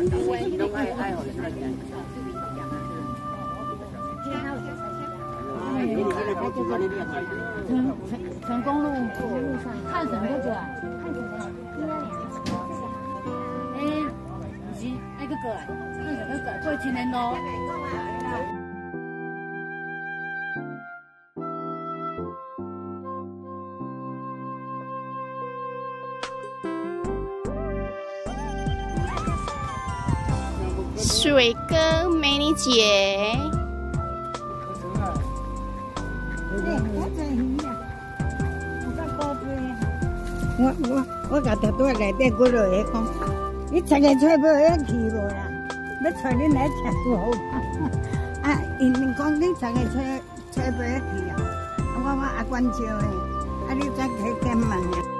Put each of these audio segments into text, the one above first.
人爱的那个。成成功路，看什么歌？哎，你是哎哥哥，看什么歌？路。水哥美女姐。我我我甲头拄内底骨落去讲，你出个菜要要去无啦？要带恁来吃好。啊，因讲你出个菜菜要要去啊？我我阿关照的，啊你再去点问呀。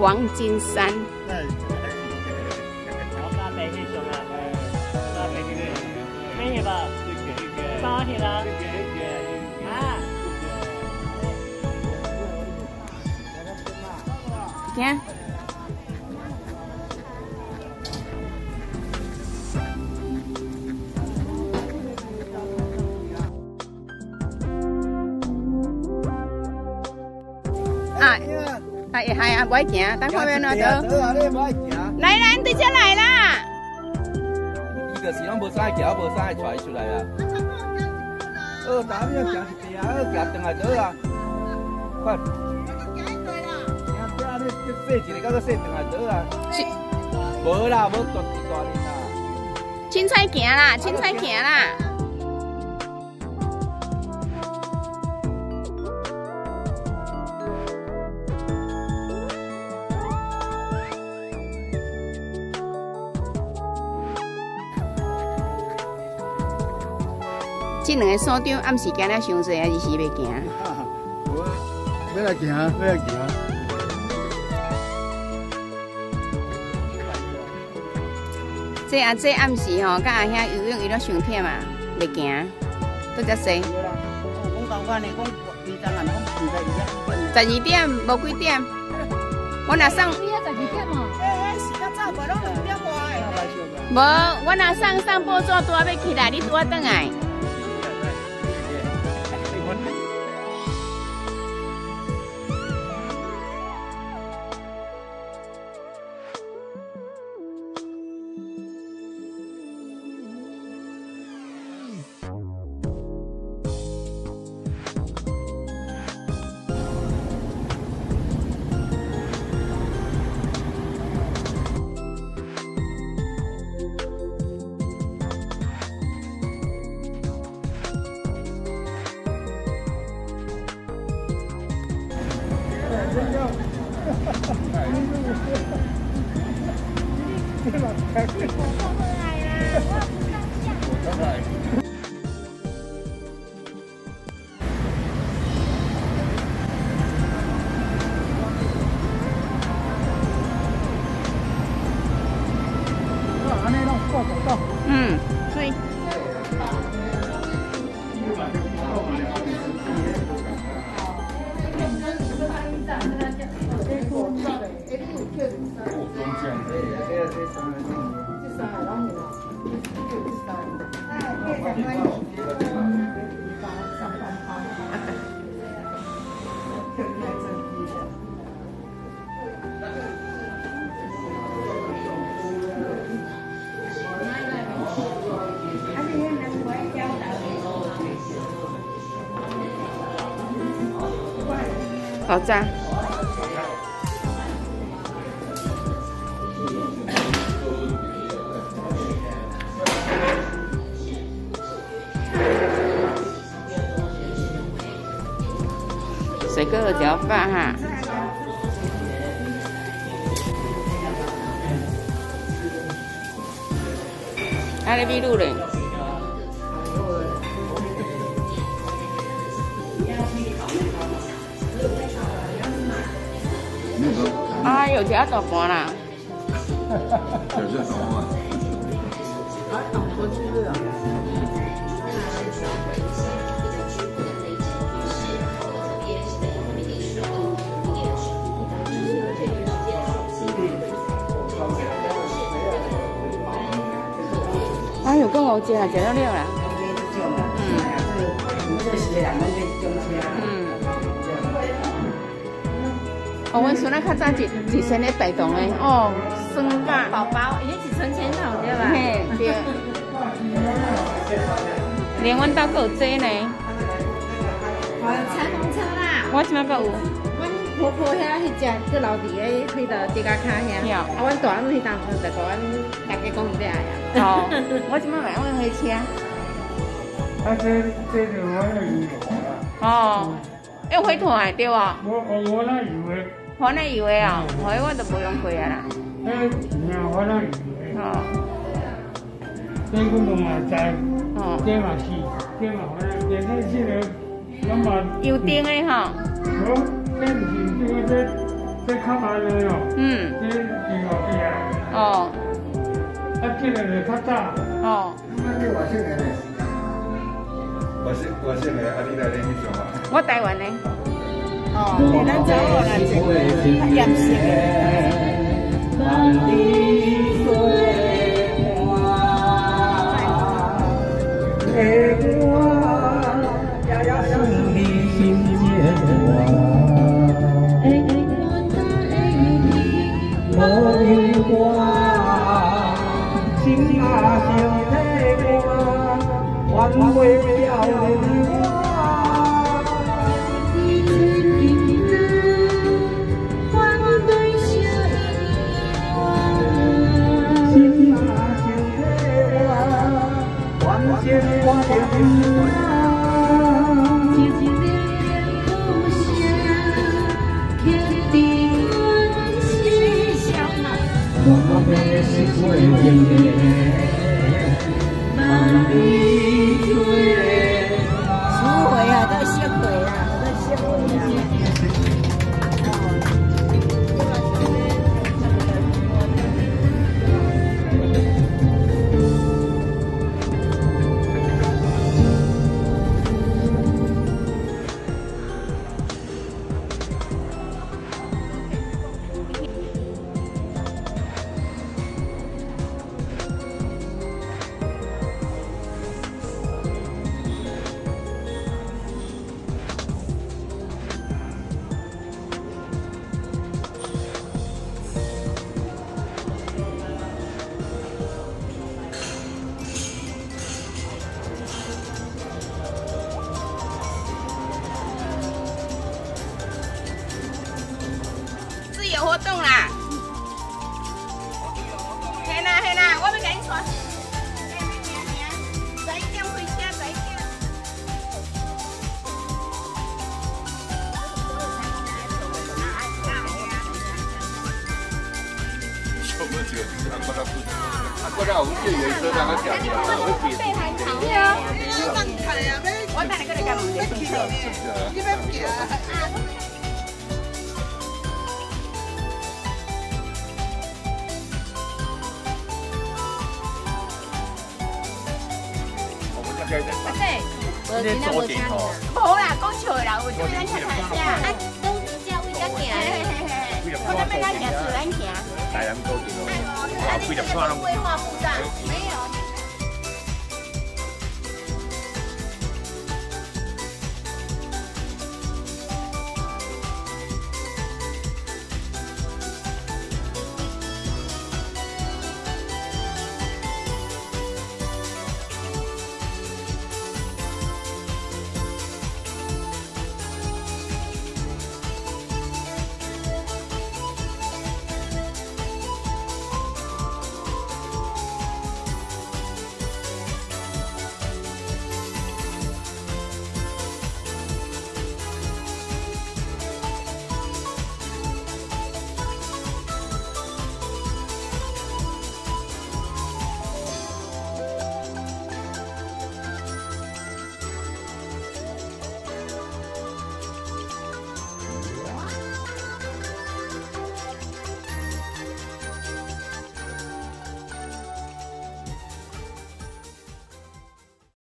黄金山。行。哎，系啊，唔爱行，等看边那走。来来，对车来啦。伊就是拢无啥行，无啥会出来啊。二打要行一边啊，二行转来走啊。快。行，这你说一个，到个说转来走啊。无啦，无大大哩这两个所长暗时行了伤济，还是是袂行？我要来行，要来行。这啊，这暗时吼，甲阿兄游泳游了伤忝嘛，袂行，都只说。十二点无几点？我若送。十二点哦。无，我若送送报纸，拄要起来，你拄啊转来。好赞。水果二条饭哈。哪里秘鲁嘞？啊，有条大盘啦。就是什么？啊，有跟我吃啊，吃了了啦。嗯。哦，阮孙仔较早一一生咧台东诶，哦，酸甲宝宝也是存钱好对吧？嘿，对。连阮兜阁有这呢，彩虹车啦，我即摆阁有。阮婆婆遐迄只伫楼底诶，迄个迪加卡遐，有啊，阮大人迄当时就甲阮大家讲伊要来啊。哦，我即摆买阮火车。啊，这这是我的油啊！哦，要火团的对啊，我我我那油的，火那油的啊，火我都不用开啊啦。哎，你看我那油的，哦，这个我嘛知，哦，这嘛是，这嘛我那这这这个，我嘛油灯的哈，我这不是这个这这较慢的哦，嗯，这是后边啊，哦，啊这个是较早，哦，那你外省的。呢？外省外省的，啊你来恁去上啊？我台湾的。哦，你我那不，啊，我那有这颜色，让他讲讲，我别的。对啊。我等下过来干问你清楚。我们大概在啊对，我今天无请你啦。无啦，讲笑的啦，有叫咱吃菜食。啊，都一家为家嘿行。嘿嘿嘿，我咱要咱行，自咱行。台南高点哦，啊，你这个规划不当，没有。